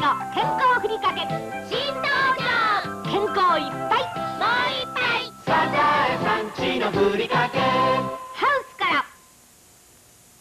の健康ふりかけ新登場健康いっぱいもういっぱいサザエさんちのふりかけ。